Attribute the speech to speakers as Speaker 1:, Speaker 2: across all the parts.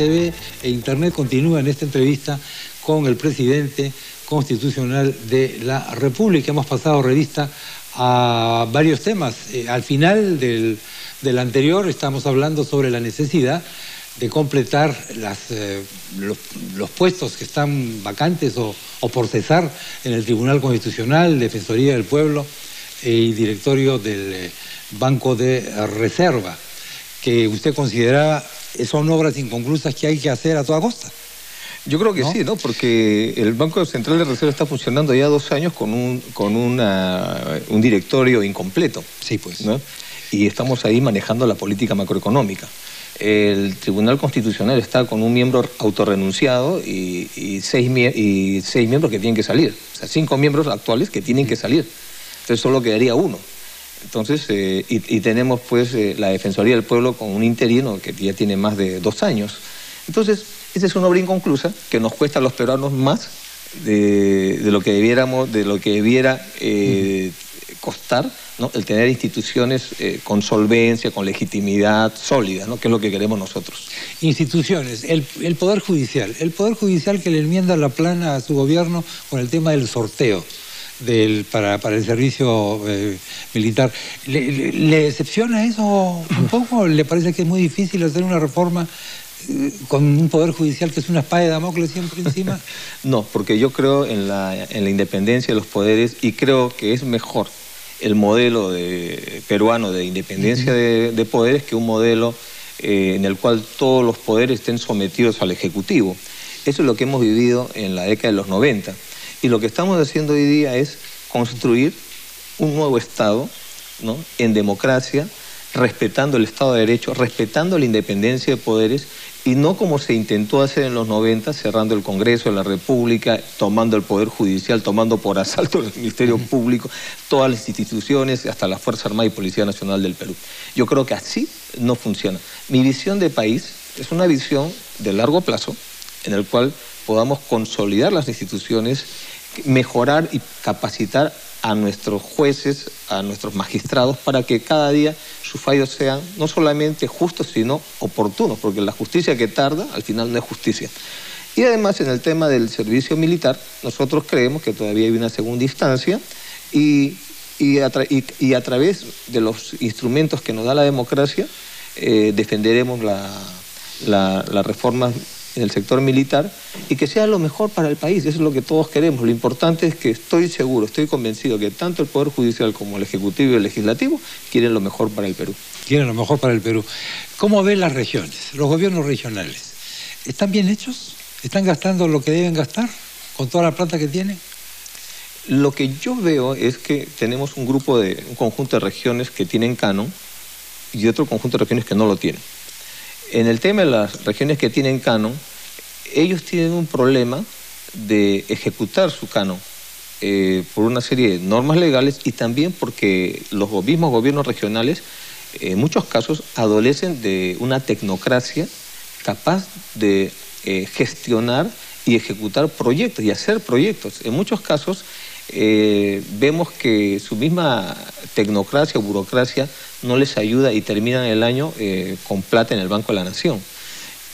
Speaker 1: TV e Internet continúa en esta entrevista con el presidente constitucional de la República. Hemos pasado revista a varios temas. Eh, al final del, anterior estamos hablando sobre la necesidad de completar eh, los, puestos que están vacantes o, por cesar en el Tribunal Constitucional, Defensoría del Pueblo eh, y Directorio del Banco de Reserva, que usted considera son obras inconclusas que hay que hacer a toda costa.
Speaker 2: Yo creo que sí, ¿no? Porque el Banco Central de Reserva está funcionando ya dos años con un, con un directorio incompleto.
Speaker 1: Sí, pues.
Speaker 2: ¿no? Y estamos ahí manejando la política macroeconómica. El Tribunal Constitucional está con un miembro autorrenunciado y, seis, y seis miembros que tienen que salir. O sea, cinco miembros actuales que tienen que salir. Entonces solo quedaría uno. Entonces, eh, y, tenemos pues eh, la Defensoría del Pueblo con un interino que ya tiene más de dos años. Entonces, esa es una obra inconclusa que nos cuesta a los peruanos más de, lo que debiéramos, de lo que debiera eh, costar el tener instituciones con solvencia, con legitimidad sólida, ¿no? que es lo que queremos nosotros.
Speaker 1: Instituciones, el, Poder Judicial, el Poder Judicial que le enmienda la plana a su gobierno con el tema del sorteo. Del, para, el servicio eh, militar. ¿Le, ¿Le, decepciona eso un poco? ¿Le parece que es muy difícil hacer una reforma con un poder judicial que es una espada de Damocles siempre encima?
Speaker 2: no, porque yo creo en la, independencia de los poderes y creo que es mejor el modelo peruano de independencia de, poderes que un modelo eh, en el cual todos los poderes estén sometidos al Ejecutivo. Eso es lo que hemos vivido en la década de los 90. Y lo que estamos haciendo hoy día es construir un nuevo Estado ¿no? en democracia, respetando el Estado de Derecho, respetando la independencia de poderes y no como se intentó hacer en los 90, cerrando el Congreso de la República, tomando el Poder Judicial, tomando por asalto el Ministerio Público, todas las instituciones, hasta la Fuerza Armada y Policía Nacional del Perú. Yo creo que así no funciona. Mi visión de país es una visión de largo plazo, en el cual podamos consolidar las instituciones, mejorar y capacitar a nuestros jueces, a nuestros magistrados, para que cada día sus fallos sean no solamente justos, sino oportunos, porque la justicia que tarda, al final no es justicia. Y además, en el tema del servicio militar, nosotros creemos que todavía hay una segunda instancia y, a, través de los instrumentos que nos da la democracia, eh, defenderemos la, la reforma en el sector militar y que sea lo mejor para el país. Eso es lo que todos queremos. Lo importante es que estoy seguro, estoy convencido que tanto el Poder Judicial como el Ejecutivo y el Legislativo quieren lo mejor para el Perú.
Speaker 1: Quieren lo mejor para el Perú. ¿Cómo ven las regiones, los gobiernos regionales? ¿Están bien hechos? ¿Están gastando lo que deben gastar con toda la plata que tienen?
Speaker 2: Lo que yo veo es que tenemos un grupo de, un conjunto de regiones que tienen canon y otro conjunto de regiones que no lo tienen. En el tema de las regiones que tienen canon, ellos tienen un problema de ejecutar su canon eh, por una serie de normas legales y también porque los mismos gobiernos regionales en muchos casos adolecen de una tecnocracia capaz de eh, gestionar y ejecutar proyectos y hacer proyectos. En muchos casos eh, vemos que su misma tecnocracia o burocracia no les ayuda y terminan el año eh, con plata en el Banco de la Nación.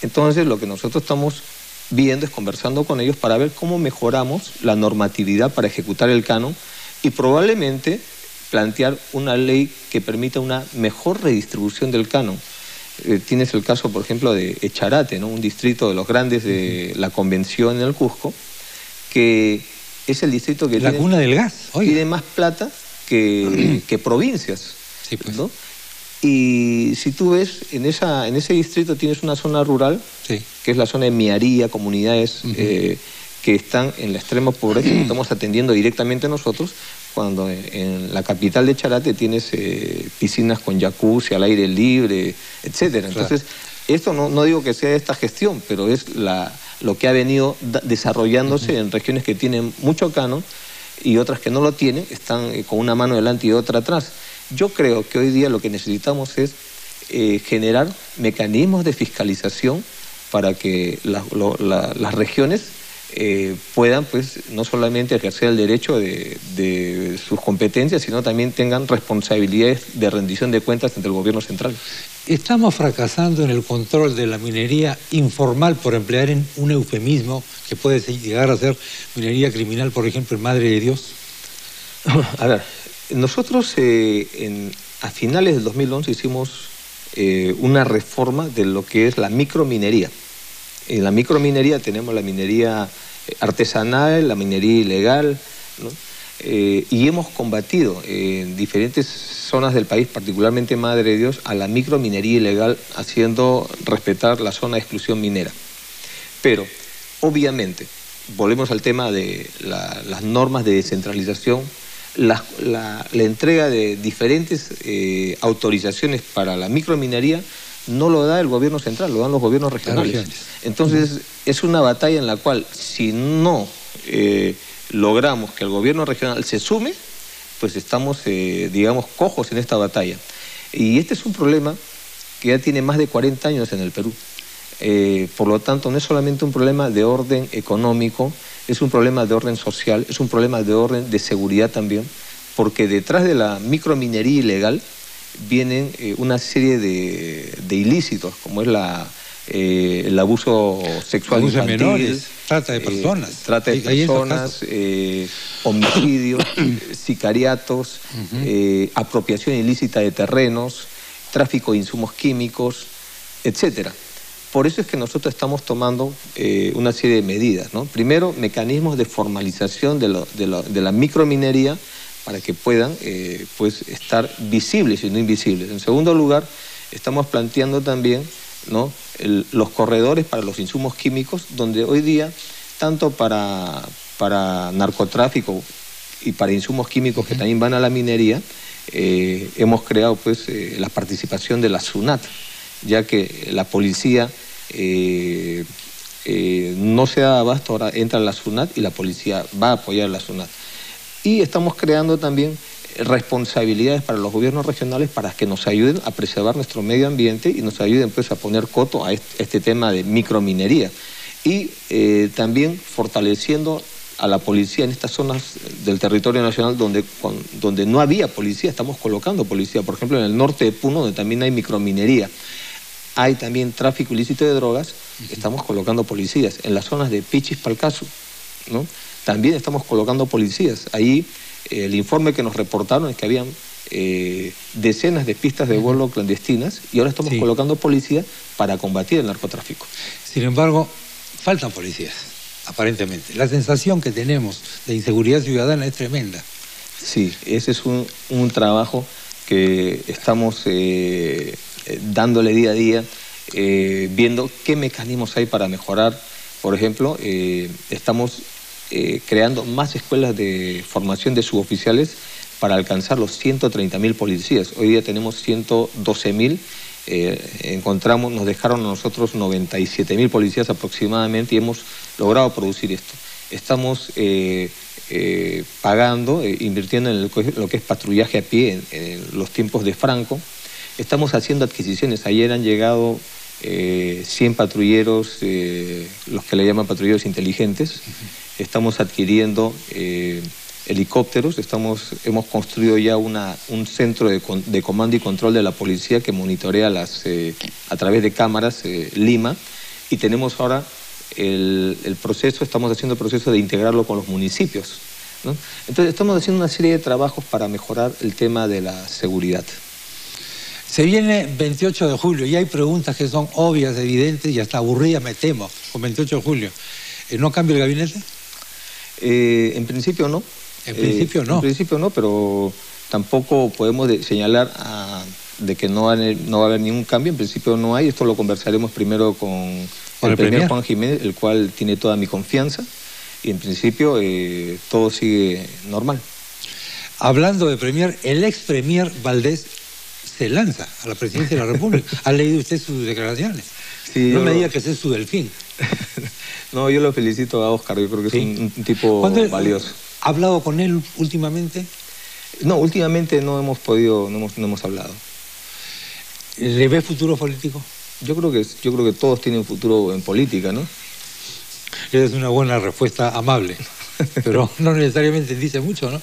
Speaker 2: Entonces lo que nosotros estamos viendo es conversando con ellos para ver cómo mejoramos la normatividad para ejecutar el canon y probablemente plantear una ley que permita una mejor redistribución del canon. Eh, tienes el caso, por ejemplo, de Echarate, ¿no? un distrito de los grandes de la convención en el Cusco, que es el distrito que
Speaker 1: la tiene, cuna del gas.
Speaker 2: tiene más plata que, que provincias. Pues. Y si tú ves, en, esa, en ese distrito tienes una zona rural, que es la zona de Miaría, comunidades eh, que están en la extrema pobreza, que estamos atendiendo directamente nosotros, cuando en la capital de Charate tienes eh, piscinas con jacuzzi, al aire libre, etcétera. Entonces, esto no, no, digo que sea esta gestión, pero es la, lo que ha venido desarrollándose en regiones que tienen mucho canon y otras que no lo tienen, están eh, con una mano delante y otra atrás. Yo creo que hoy día lo que necesitamos es eh, generar mecanismos de fiscalización para que las regiones eh, puedan pues no solamente ejercer el derecho de, sus competencias, sino también tengan responsabilidades de rendición de cuentas ante el gobierno central.
Speaker 1: Estamos fracasando en el control de la minería informal, por emplear un eufemismo que puede llegar a ser minería criminal, por ejemplo, en Madre de Dios.
Speaker 2: A ver, nosotros eh, a finales del 2011 hicimos eh, una reforma de lo que es la microminería. En la microminería tenemos la minería eh, artesanal, la minería ilegal, y hemos combatido en diferentes zonas del país, particularmente Madre de Dios, a la microminería ilegal, haciendo respetar la zona de exclusión minera. Pero, obviamente, volvemos al tema de las normas de descentralización, la, entrega de diferentes eh, autorizaciones para la microminería no lo da el gobierno central, lo dan los gobiernos regionales. Entonces, es una batalla en la cual, si no eh, logramos que el gobierno regional se sume, pues estamos, eh, digamos, cojos en esta batalla. Y este es un problema que ya tiene más de 40 años en el Perú. Eh, por lo tanto, no es solamente un problema de orden económico, es un problema de orden social, es un problema de orden de seguridad también, porque detrás de la microminería ilegal vienen eh, una serie de, ilícitos, como es la, eh, el abuso sexual
Speaker 1: abuso infantil, menores, trata de personas,
Speaker 2: trata de personas, homicidios, sicariatos, apropiación ilícita de terrenos, tráfico de insumos químicos, etcétera. Por eso es que nosotros estamos tomando eh, una serie de medidas. Primero, mecanismos de formalización de, la microminería para que puedan eh, pues, estar visibles y no invisibles. En segundo lugar, estamos planteando también los corredores para los insumos químicos, donde hoy día, tanto para, narcotráfico y para insumos químicos que también van a la minería, eh, hemos creado pues, la participación de la SUNAT, ya que la policía eh, eh, no se da abasto, ahora entra la SUNAT y la policía va a apoyar la SUNAT. Y estamos creando también responsabilidades para los gobiernos regionales para que nos ayuden a preservar nuestro medio ambiente y nos ayuden pues, a poner coto a este, tema de microminería. Y eh, también fortaleciendo a la policía en estas zonas del territorio nacional donde, donde no había policía, estamos colocando policía. Por ejemplo, en el norte de Puno, donde también hay microminería hay también tráfico ilícito de drogas, estamos colocando policías. En las zonas de Pichis, Palcaso, ¿no? también estamos colocando policías. Ahí eh, el informe que nos reportaron es que habían eh, decenas de pistas de vuelo clandestinas y ahora estamos colocando policías para combatir el narcotráfico.
Speaker 1: Sin embargo, faltan policías, aparentemente. La sensación que tenemos de inseguridad ciudadana es tremenda.
Speaker 2: Sí, ese es un, trabajo que estamos eh, eh, dándole día a día, eh, viendo qué mecanismos hay para mejorar. Por ejemplo, eh, estamos creando más escuelas de formación de suboficiales para alcanzar los 130.000 policías. Hoy día tenemos 112.000. encontramos, nos dejaron a nosotros 97.000 policías aproximadamente y hemos logrado producir esto. Estamos pagando, invirtiendo en lo que es patrullaje a pie en los tiempos de Franco. Estamos haciendo adquisiciones. Ayer han llegado 100 eh, patrulleros, eh, los que le llaman patrulleros inteligentes. Estamos adquiriendo eh, helicópteros. Estamos, hemos construido ya una, un centro de, comando y control de la policía que monitorea las, a través de cámaras Lima. Y tenemos ahora el, proceso, estamos haciendo el proceso de integrarlo con los municipios. Entonces estamos haciendo una serie de trabajos para mejorar el tema de la seguridad.
Speaker 1: Se viene 28 de julio y hay preguntas que son obvias, evidentes y hasta aburridas, me temo, con 28 de julio. Eh, ¿No cambia el gabinete?
Speaker 2: Eh, en principio no.
Speaker 1: En principio no.
Speaker 2: En principio no, pero tampoco podemos señalar de que no, va a haber ningún cambio. En principio no hay. Esto lo conversaremos primero con, el, primer Juan Jiménez, el cual tiene toda mi confianza. Y en principio eh, todo sigue normal.
Speaker 1: Hablando de Premier, el ex Premier Valdés se lanza a la presidencia de la República. ¿Ha leído usted sus declaraciones? no me diga que ese es su delfín.
Speaker 2: no, yo lo felicito a Oscar, yo creo que es un, tipo valioso.
Speaker 1: ¿Ha hablado con él últimamente?
Speaker 2: No, últimamente no hemos podido, no hemos, no hemos hablado.
Speaker 1: ¿Le ve futuro político?
Speaker 2: Yo creo que yo creo que todos tienen futuro en política, ¿no?
Speaker 1: Esa es una buena respuesta amable, pero no necesariamente dice mucho, ¿no?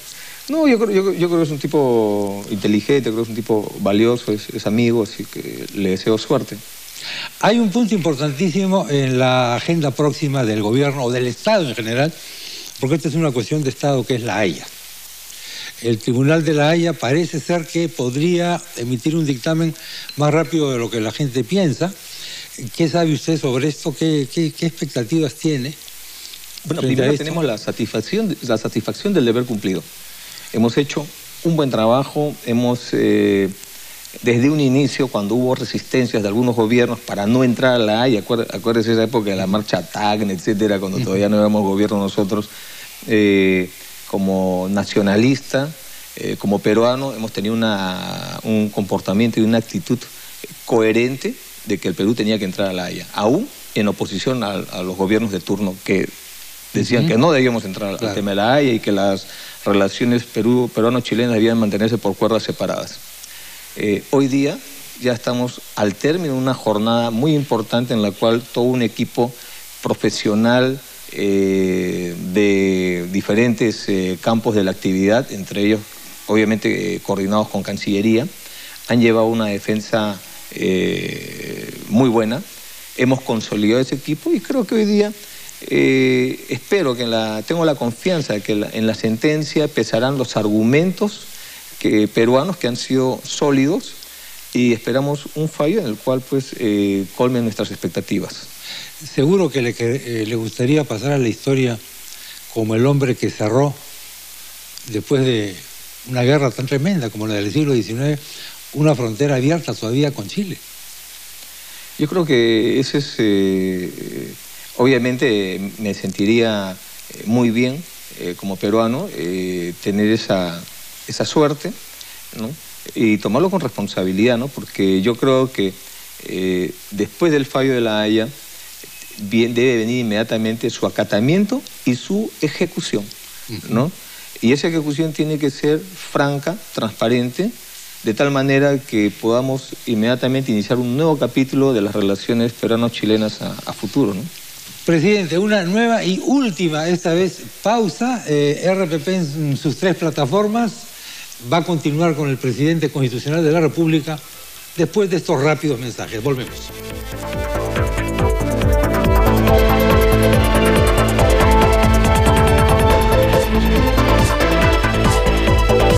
Speaker 2: No, yo creo, yo, creo que es un tipo inteligente, creo que es un tipo valioso, es, amigo, así que le deseo suerte.
Speaker 1: Hay un punto importantísimo en la agenda próxima del gobierno o del Estado en general, porque esta es una cuestión de Estado que es la Haya. El Tribunal de la Haya parece ser que podría emitir un dictamen más rápido de lo que la gente piensa. ¿Qué sabe usted sobre esto? ¿Qué, expectativas tiene?
Speaker 2: Bueno, primero tenemos la satisfacción, la satisfacción del deber cumplido. Hemos hecho un buen trabajo, hemos, eh, desde un inicio, cuando hubo resistencias de algunos gobiernos para no entrar a la Haya, acuérdese esa época de la marcha TAGN, etcétera, cuando todavía no éramos gobierno nosotros, eh, como nacionalista, eh, como peruano, hemos tenido un comportamiento y una actitud coherente de que el Perú tenía que entrar a la Haya, aún en oposición a, los gobiernos de turno que decían que no debíamos entrar al tema de la Haya y que las relaciones Perú, peruano-chilenas debían mantenerse por cuerdas separadas. Eh, hoy día ya estamos al término de una jornada muy importante en la cual todo un equipo profesional eh, de diferentes eh, campos de la actividad, entre ellos obviamente coordinados con Cancillería, han llevado una defensa muy buena. Hemos consolidado ese equipo y creo que hoy día eh, espero que la, tengo la confianza de que en la sentencia pesarán los argumentos que, peruanos que han sido sólidos y esperamos un fallo en el cual pues eh, colmen nuestras expectativas.
Speaker 1: Seguro que le, eh, le gustaría pasar a la historia como el hombre que cerró después de una guerra tan tremenda como la del siglo XIX, una frontera abierta todavía con Chile.
Speaker 2: Yo creo que ese es Obviamente me sentiría eh, muy bien eh, como peruano eh, tener esa, suerte y tomarlo con responsabilidad, ¿no? porque yo creo que después del fallo de la Haya debe venir inmediatamente su acatamiento y su ejecución. ¿no? Y esa ejecución tiene que ser franca, transparente, de tal manera que podamos inmediatamente iniciar un nuevo capítulo de las relaciones peruano-chilenas a, a futuro. ¿no?
Speaker 1: Presidente, una nueva y última, esta vez, pausa. Eh, RPP en sus tres plataformas va a continuar con el presidente constitucional de la República después de estos rápidos mensajes. Volvemos.